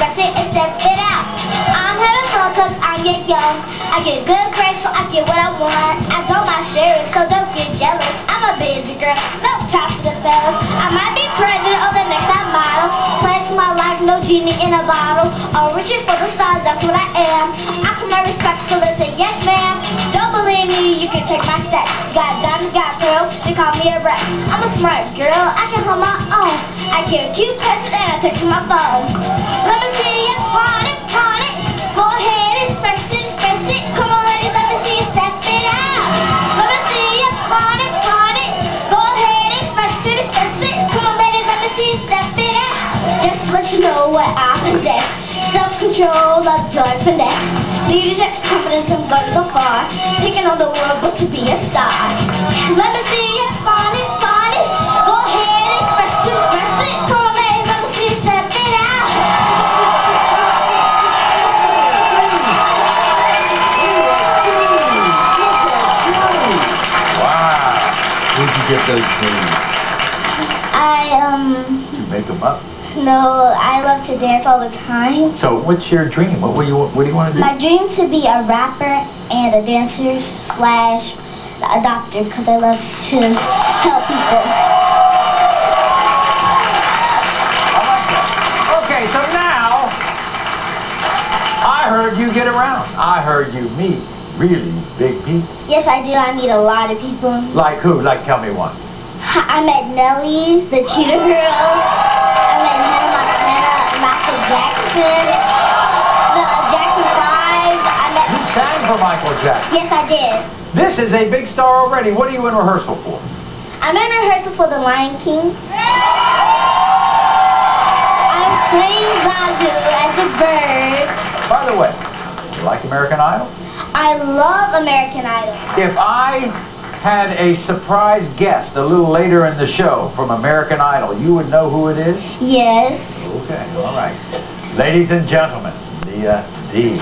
want it, it out. I'm having fun cause I get young. I get good grades, so I get what I want. I don't mind sharing, so don't get jealous. I'm a busy girl, no time for the fellas. I might be president or the next top model. Plans my life, no genie in a bottle. All reaching for the stars, that's what I am. I come my respect, so they say yes ma'am. Don't believe me, you can check my stats. Got diamonds, got pearls, they call me a rap. I'm a smart girl, I can hold my own. I get cute pets and I text my phone. Let me know what I possess. Self-control, love, joy, finesse. Leadership, confidence, and go to go far. Taking on the world, but to be a star. Let me see you flaunt it, flaunt it. Go ahead, express it, express it. Come on, ladies, let me see you step it out. Wow. Where'd you get those moves? I, um, Did you make them up? No, I love to dance all the time. So what's your dream? What, what, do, you, what do you want to do? My dream to be a rapper and a dancer slash a doctor because I love to help people. Like. Okay, so now I heard you get around. I heard you meet really big people. Yes, I do. I meet a lot of people. Like who? Like tell me one. I met Nelly, the Cheetah Girl. For Michael Jackson. Yes, I did. This is a big star already. What are you in rehearsal for? I'm in rehearsal for The Lion King. I'm playing Zazu as a bird. By the way, you like American Idol? I love American Idol. If I had a surprise guest a little later in the show from American Idol, you would know who it is? Yes. Okay, all right. Ladies and gentlemen, the uh, D.